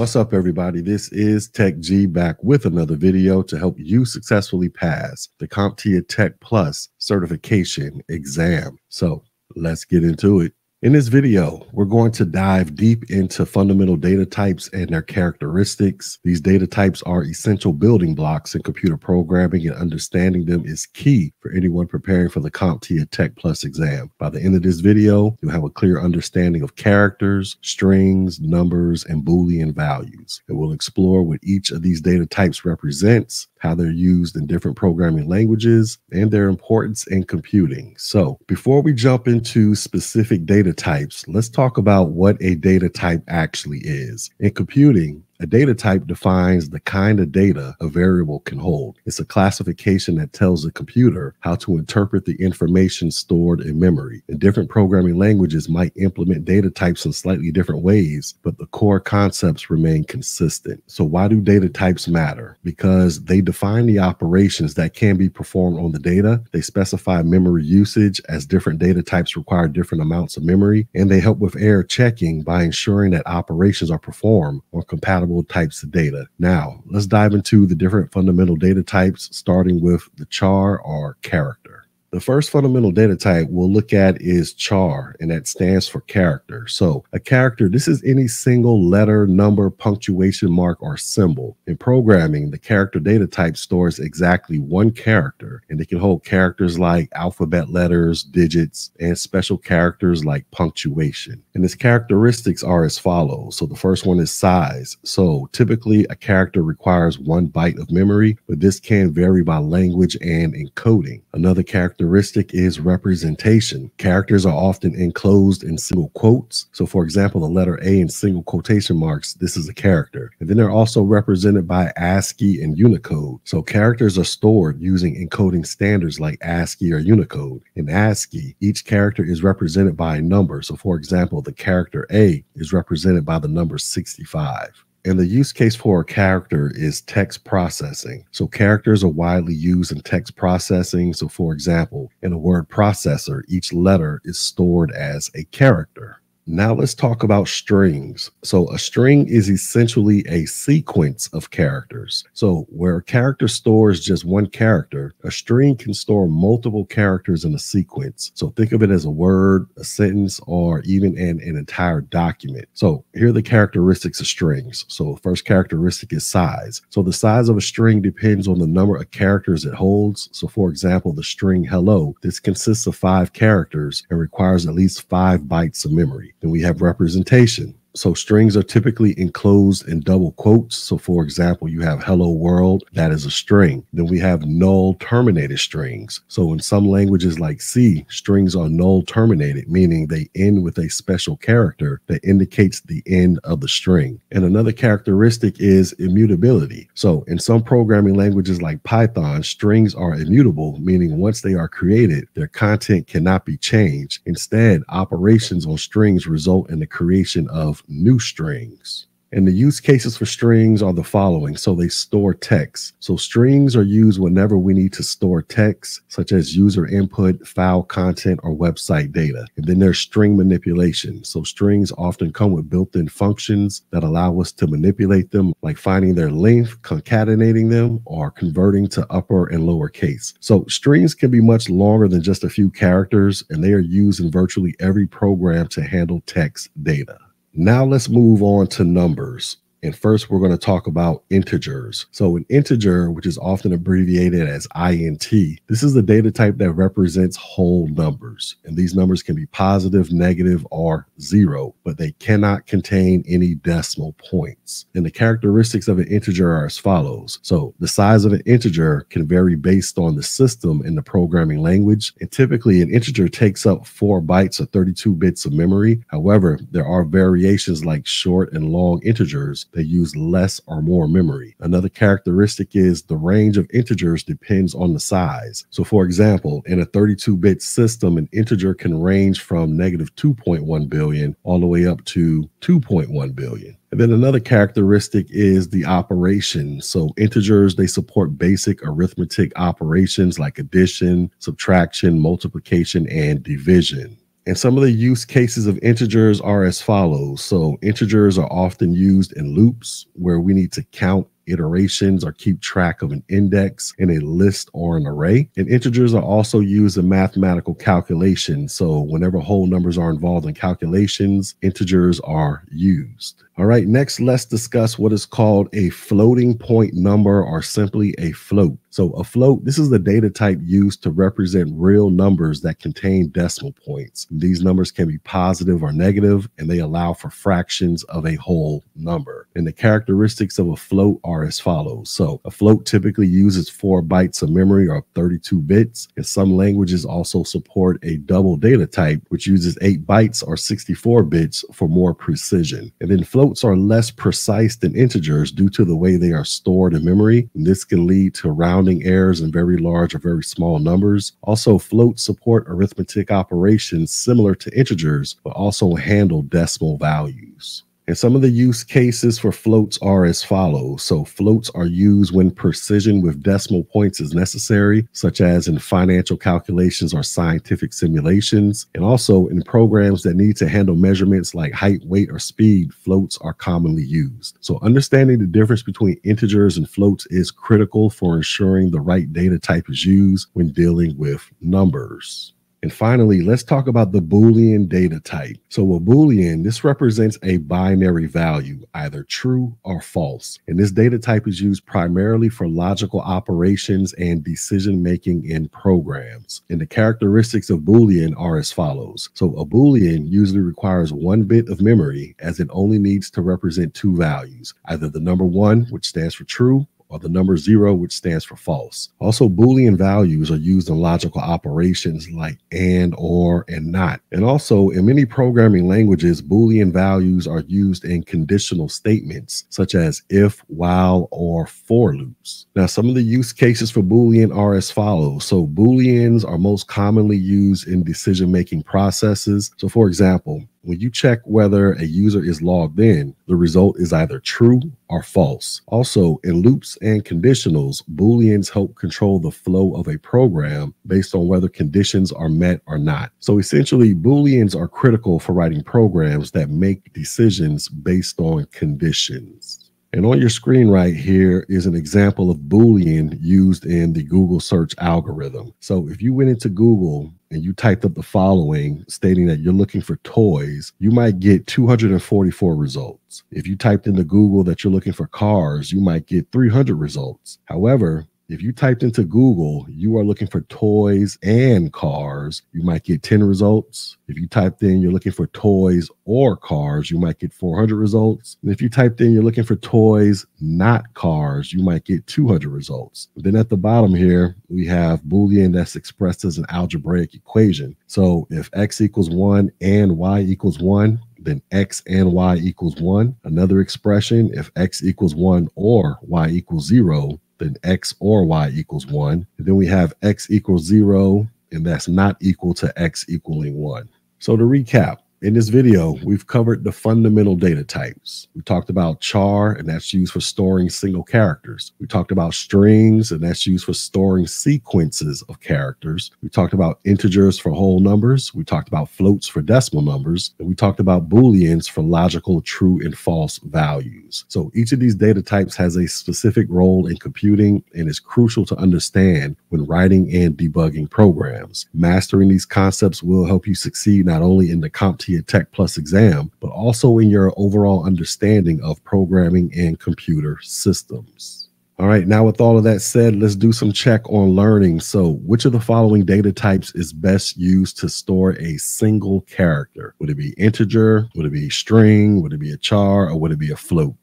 What's up, everybody? This is Tech Gee back with another video to help you successfully pass the CompTIA Tech Plus certification exam. So let's get into it. In this video, we're going to dive deep into fundamental data types and their characteristics. These data types are essential building blocks in computer programming and understanding them is key for anyone preparing for the CompTIA Tech Plus exam. By the end of this video, you'll have a clear understanding of characters, strings, numbers, and Boolean values. And we'll explore what each of these data types represents, how they're used in different programming languages, and their importance in computing. So before we jump into specific data types, let's talk about what a data type actually is. In computing, a data type defines the kind of data a variable can hold. It's a classification that tells the computer how to interpret the information stored in memory. And different programming languages might implement data types in slightly different ways, but the core concepts remain consistent. So, why do data types matter? Because they define the operations that can be performed on the data, they specify memory usage as different data types require different amounts of memory, and they help with error checking by ensuring that operations are performed on compatible types of data. Now, let's dive into the different fundamental data types, starting with the char or character. The first fundamental data type we'll look at is char, and that stands for character. So a character, this is any single letter, number, punctuation mark, or symbol. In programming, the character data type stores exactly one character, and it can hold characters like alphabet letters, digits, and special characters like punctuation. And its characteristics are as follows. So the first one is size. So typically a character requires one byte of memory, but this can vary by language and encoding. Another character characteristic is representation. Characters are often enclosed in single quotes. So, for example, the letter A in single quotation marks, this is a character. And then they're also represented by ASCII and Unicode. So, characters are stored using encoding standards like ASCII or Unicode. In ASCII, each character is represented by a number. So, for example, the character A is represented by the number 65. And the use case for a character is text processing. So characters are widely used in text processing. So for example, in a word processor, each letter is stored as a character. Now let's talk about strings. So a string is essentially a sequence of characters. So where a character stores just one character, a string can store multiple characters in a sequence. So think of it as a word, a sentence, or even an, an entire document. So here are the characteristics of strings. So first characteristic is size. So the size of a string depends on the number of characters it holds. So for example, the string hello, this consists of five characters and requires at least five bytes of memory. Then we have representation. So strings are typically enclosed in double quotes. So for example, you have hello world, that is a string. Then we have null terminated strings. So in some languages like C, strings are null terminated, meaning they end with a special character that indicates the end of the string. And another characteristic is immutability. So in some programming languages like Python, strings are immutable, meaning once they are created, their content cannot be changed. Instead, operations on strings result in the creation of new strings. And the use cases for strings are the following. So they store text. So strings are used whenever we need to store text, such as user input, file content, or website data. And then there's string manipulation. So strings often come with built-in functions that allow us to manipulate them, like finding their length, concatenating them, or converting to upper and lower case. So strings can be much longer than just a few characters, and they are used in virtually every program to handle text data. Now let's move on to numbers. And first, we're going to talk about integers. So, an integer, which is often abbreviated as int, this is the data type that represents whole numbers. And these numbers can be positive, negative, or zero, but they cannot contain any decimal points. And the characteristics of an integer are as follows. So, the size of an integer can vary based on the system in the programming language. And typically, an integer takes up four bytes or 32 bits of memory. However, there are variations like short and long integers they use less or more memory. Another characteristic is the range of integers depends on the size. So for example, in a 32-bit system, an integer can range from negative 2.1 billion all the way up to 2.1 billion. And then another characteristic is the operation. So integers, they support basic arithmetic operations like addition, subtraction, multiplication, and division. And some of the use cases of integers are as follows. So, integers are often used in loops where we need to count iterations or keep track of an index in a list or an array. And integers are also used in mathematical calculations. So, whenever whole numbers are involved in calculations, integers are used. All right, next, let's discuss what is called a floating point number or simply a float. So, a float, this is the data type used to represent real numbers that contain decimal points. These numbers can be positive or negative, and they allow for fractions of a whole number. And the characteristics of a float are as follows. So, a float typically uses four bytes of memory or 32 bits, and some languages also support a double data type, which uses eight bytes or 64 bits for more precision. And then floats are less precise than integers due to the way they are stored in memory. And this can lead to rounding errors in very large or very small numbers. Also, floats support arithmetic operations similar to integers, but also handle decimal values. And some of the use cases for floats are as follows. So, floats are used when precision with decimal points is necessary, such as in financial calculations or scientific simulations. And also in programs that need to handle measurements like height, weight, or speed, floats are commonly used. So, understanding the difference between integers and floats is critical for ensuring the right data type is used when dealing with numbers. And finally, let's talk about the Boolean data type. So a Boolean, this represents a binary value, either true or false. And this data type is used primarily for logical operations and decision making in programs. And the characteristics of Boolean are as follows. So a Boolean usually requires one bit of memory as it only needs to represent two values, either the number one, which stands for true, or the number zero, which stands for false. Also, Boolean values are used in logical operations like and, or, and not. And also, in many programming languages, Boolean values are used in conditional statements such as if, while, or for loops. Now, some of the use cases for Boolean are as follows. So, Booleans are most commonly used in decision making processes. So, for example, when you check whether a user is logged in, the result is either true or false. Also, in loops and conditionals, Booleans help control the flow of a program based on whether conditions are met or not. So essentially, Booleans are critical for writing programs that make decisions based on conditions. And on your screen right here is an example of Boolean used in the Google search algorithm. So if you went into Google and you typed up the following stating that you're looking for toys, you might get 244 results. If you typed into Google that you're looking for cars, you might get 300 results. However, if you typed into Google, you are looking for toys and cars, you might get 10 results. If you typed in you're looking for toys or cars, you might get 400 results. And if you typed in you're looking for toys, not cars, you might get 200 results. Then at the bottom here, we have Boolean that's expressed as an algebraic equation. So if x equals 1 and y equals 1, then x and y equals 1. Another expression, if x equals 1 or y equals 0, then x or y equals 1. And then we have x equals 0, and that's not equal to x equaling 1. So to recap, in this video, we've covered the fundamental data types. We talked about char, and that's used for storing single characters. We talked about strings, and that's used for storing sequences of characters. We talked about integers for whole numbers. We talked about floats for decimal numbers. And we talked about Booleans for logical true and false values. So each of these data types has a specific role in computing and is crucial to understand when writing and debugging programs. Mastering these concepts will help you succeed not only in the Your Tech Plus exam, but also in your overall understanding of programming and computer systems. All right, now with all of that said, let's do some check on learning. So, which of the following data types is best used to store a single character? Would it be integer? Would it be string? Would it be a char? Or would it be a float?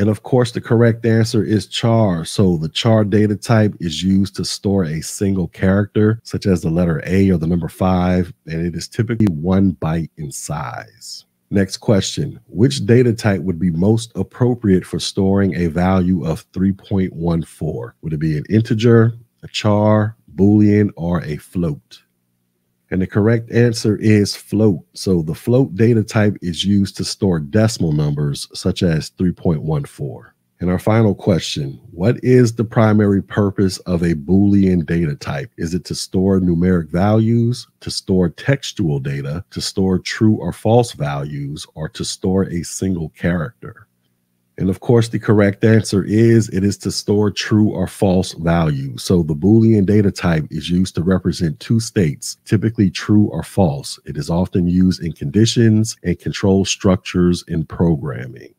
And of course, the correct answer is char. So the char data type is used to store a single character, such as the letter A or the number five, and it is typically one byte in size. Next question Which data type would be most appropriate for storing a value of 3.14? Would it be an integer, a char, Boolean, or a float? And the correct answer is float. So the float data type is used to store decimal numbers such as 3.14. And our final question What is the primary purpose of a Boolean data type? Is it to store numeric values, to store textual data, to store true or false values, or to store a single character? And of course, the correct answer is it is to store true or false values. So the Boolean data type is used to represent two states, typically true or false. It is often used in conditions and control structures in programming.